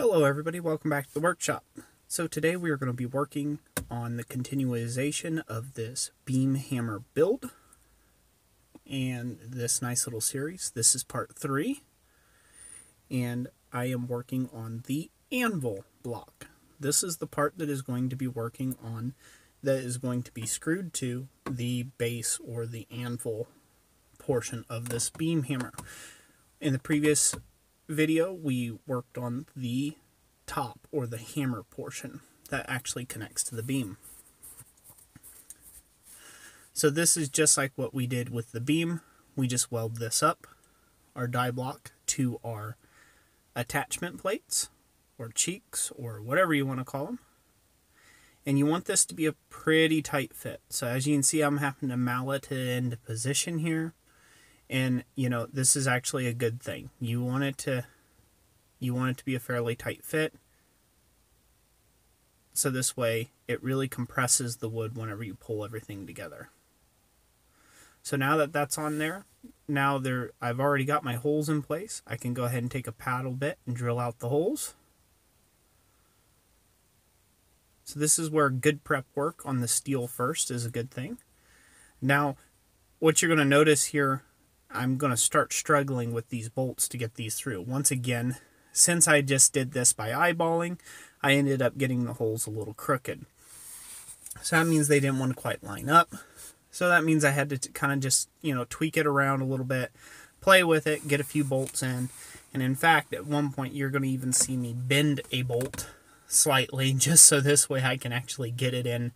Hello everybody, welcome back to the workshop. So today we are going to be working on the continuation of this beam hammer build and this nice little series. This is part three and I am working on the anvil block. This is the part that is going to be working on that is going to be screwed to the base or the anvil portion of this beam hammer. In the previous video, we worked on the top or the hammer portion that actually connects to the beam. So this is just like what we did with the beam. We just weld this up, our die block, to our attachment plates or cheeks or whatever you want to call them. And you want this to be a pretty tight fit. So as you can see, I'm having to mallet it into position here and you know this is actually a good thing. You want it to you want it to be a fairly tight fit. So this way it really compresses the wood whenever you pull everything together. So now that that's on there now there I've already got my holes in place. I can go ahead and take a paddle bit and drill out the holes. So this is where good prep work on the steel first is a good thing. Now what you're going to notice here I'm going to start struggling with these bolts to get these through. Once again, since I just did this by eyeballing, I ended up getting the holes a little crooked. So that means they didn't want to quite line up. So that means I had to kind of just, you know, tweak it around a little bit, play with it, get a few bolts in. And in fact, at one point, you're going to even see me bend a bolt slightly just so this way I can actually get it in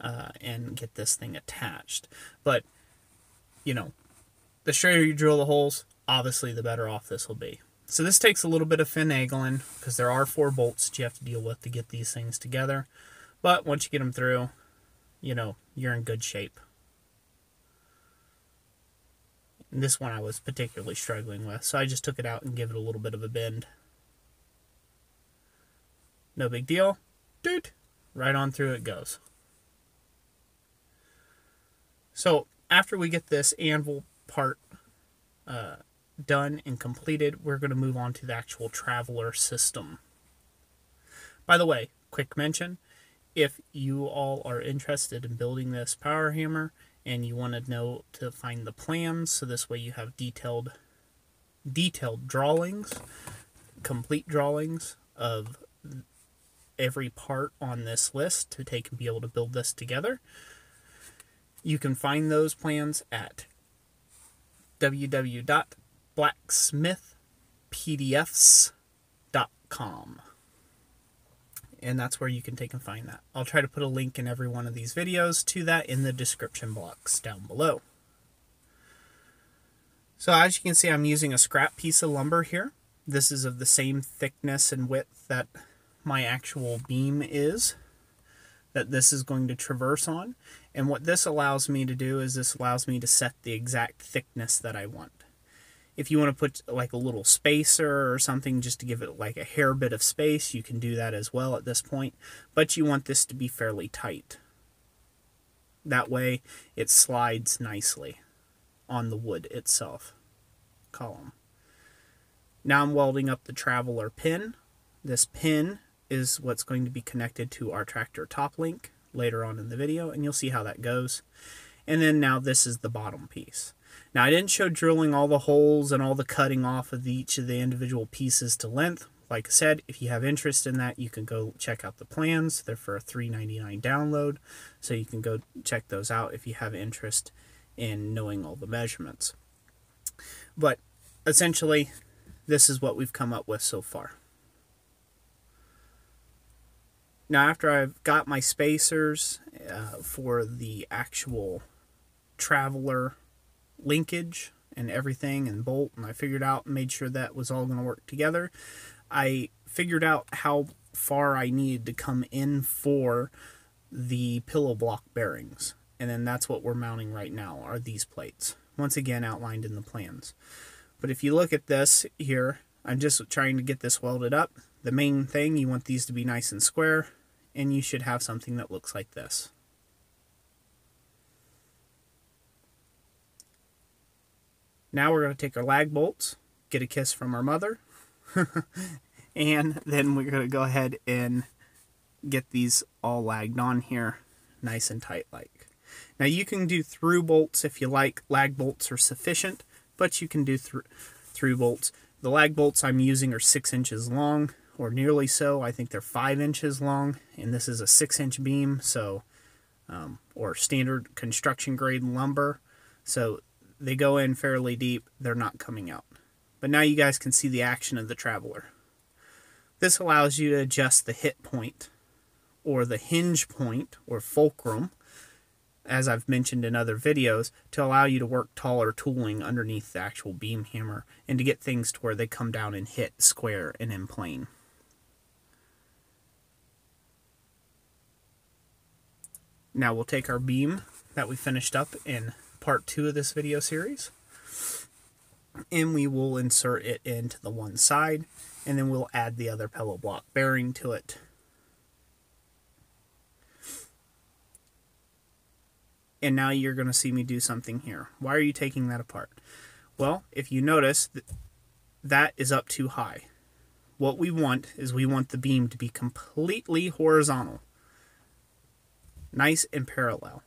uh, and get this thing attached. But, you know, the straighter you drill the holes, obviously the better off this will be. So this takes a little bit of finagling because there are four bolts that you have to deal with to get these things together. But once you get them through, you know, you're in good shape. And this one I was particularly struggling with, so I just took it out and give it a little bit of a bend. No big deal. Dude, right on through it goes. So after we get this anvil part uh, done and completed, we're going to move on to the actual traveler system. By the way, quick mention if you all are interested in building this power hammer and you want to know to find the plans so this way you have detailed detailed drawings complete drawings of every part on this list to take and be able to build this together you can find those plans at www.blacksmithpdfs.com. And that's where you can take and find that. I'll try to put a link in every one of these videos to that in the description box down below. So as you can see, I'm using a scrap piece of lumber here. This is of the same thickness and width that my actual beam is that this is going to traverse on. And what this allows me to do is this allows me to set the exact thickness that I want. If you want to put like a little spacer or something just to give it like a hair bit of space, you can do that as well at this point. But you want this to be fairly tight. That way it slides nicely on the wood itself column. Now I'm welding up the traveler pin. This pin is what's going to be connected to our tractor top link later on in the video, and you'll see how that goes. And then now this is the bottom piece. Now I didn't show drilling all the holes and all the cutting off of each of the individual pieces to length. Like I said, if you have interest in that, you can go check out the plans. They're for a $3.99 download, so you can go check those out if you have interest in knowing all the measurements. But essentially, this is what we've come up with so far. Now, after I've got my spacers uh, for the actual traveler linkage and everything and bolt, and I figured out and made sure that was all going to work together, I figured out how far I needed to come in for the pillow block bearings. And then that's what we're mounting right now are these plates. Once again outlined in the plans. But if you look at this here, I'm just trying to get this welded up. The main thing, you want these to be nice and square and you should have something that looks like this. Now we're going to take our lag bolts, get a kiss from our mother, And then we're going to go ahead and get these all lagged on here nice and tight like. Now you can do through bolts if you like. Lag bolts are sufficient, but you can do through through bolts. The lag bolts I'm using are six inches long or nearly so. I think they're five inches long, and this is a six inch beam, so um, or standard construction grade lumber. So they go in fairly deep. They're not coming out. But now you guys can see the action of the traveler. This allows you to adjust the hit point or the hinge point or fulcrum, as I've mentioned in other videos, to allow you to work taller tooling underneath the actual beam hammer and to get things to where they come down and hit square and in plane. Now we'll take our beam that we finished up in part two of this video series and we will insert it into the one side and then we'll add the other pillow block bearing to it. And now you're going to see me do something here. Why are you taking that apart? Well, if you notice, that is up too high. What we want is we want the beam to be completely horizontal nice and parallel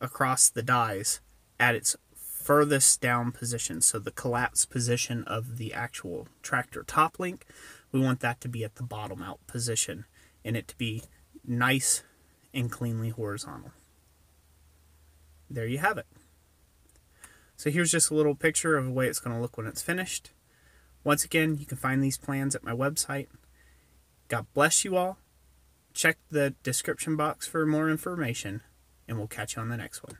across the dies at its furthest down position. So the collapse position of the actual tractor top link, we want that to be at the bottom out position and it to be nice and cleanly horizontal. There you have it. So here's just a little picture of the way it's going to look when it's finished. Once again, you can find these plans at my website. God bless you all check the description box for more information, and we'll catch you on the next one.